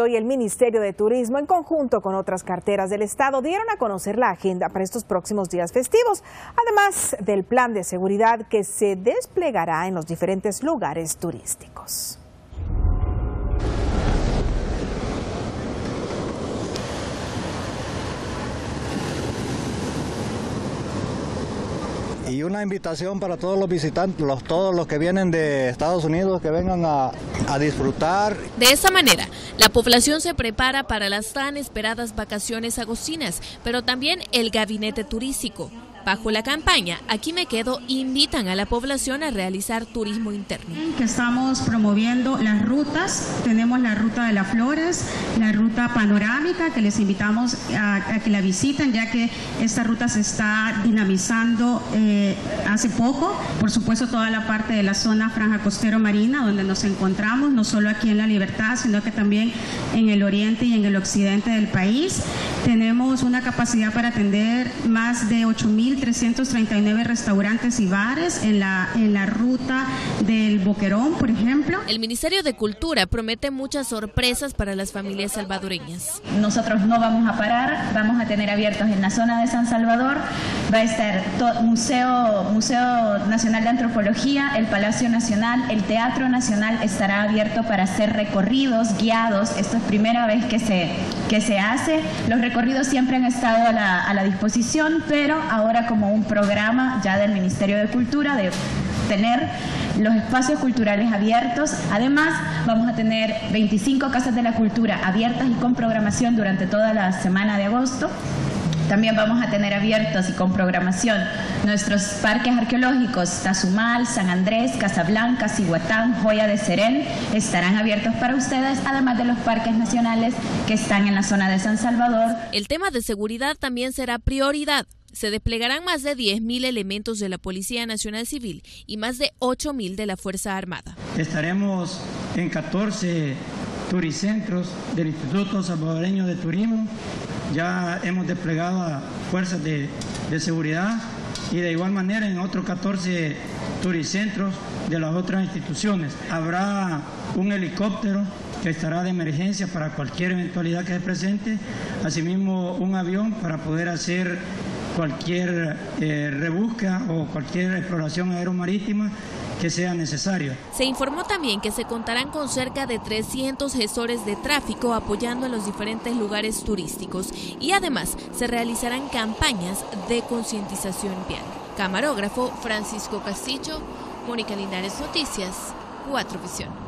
Hoy el Ministerio de Turismo, en conjunto con otras carteras del Estado, dieron a conocer la agenda para estos próximos días festivos, además del plan de seguridad que se desplegará en los diferentes lugares turísticos. Y una invitación para todos los visitantes, los, todos los que vienen de Estados Unidos, que vengan a, disfrutar. De esa manera, la población se prepara para las tan esperadas vacaciones agostinas, pero también el gabinete turístico Bajo la campaña Aquí me quedo invitan a la población a realizar turismo interno. Que estamos promoviendo las rutas, tenemos la ruta de las flores, la ruta panorámica que les invitamos a, que la visiten ya que esta ruta se está dinamizando eh, hace poco. Por supuesto toda la parte de la zona franja costero marina donde nos encontramos, no solo aquí en La Libertad, sino que también en el oriente y en el occidente del país. Tenemos una capacidad para atender más de 8.000 1.339 restaurantes y bares en la, en la ruta del Boquerón, por ejemplo. El Ministerio de Cultura promete muchas sorpresas para las familias salvadoreñas. Nosotros no vamos a parar, vamos a tener abiertos en la zona de San Salvador, va a estar Museo, Museo Nacional de Antropología, el Palacio Nacional, el Teatro Nacional estará abierto para hacer recorridos guiados. Esto es primera vez que se, que se hace. Los recorridos siempre han estado a la, a la disposición, pero ahora como un programa ya del Ministerio de Cultura de tener los espacios culturales abiertos. Además, vamos a tener 25 casas de la cultura abiertas y con programación durante toda la semana de agosto. También vamos a tener abiertos y con programación nuestros parques arqueológicos Tazumal, San Andrés, Casablanca, Cihuatán, Joya de Serén estarán abiertos para ustedes, además de los parques nacionales que están en la zona de San Salvador. El tema de seguridad también será prioridad se desplegarán más de 10.000 elementos de la Policía Nacional Civil y más de 8.000 de la Fuerza Armada. Estaremos en 14 turicentros del Instituto Salvadoreño de Turismo. Ya hemos desplegado a fuerzas de, de seguridad y de igual manera en otros 14 turicentros de las otras instituciones. Habrá un helicóptero que estará de emergencia para cualquier eventualidad que se presente, asimismo un avión para poder hacer cualquier eh, rebusca o cualquier exploración aeromarítima que sea necesario. Se informó también que se contarán con cerca de 300 gestores de tráfico apoyando en los diferentes lugares turísticos y además se realizarán campañas de concientización vial. Camarógrafo Francisco Castillo, Mónica Linares Noticias, Cuatro Visión.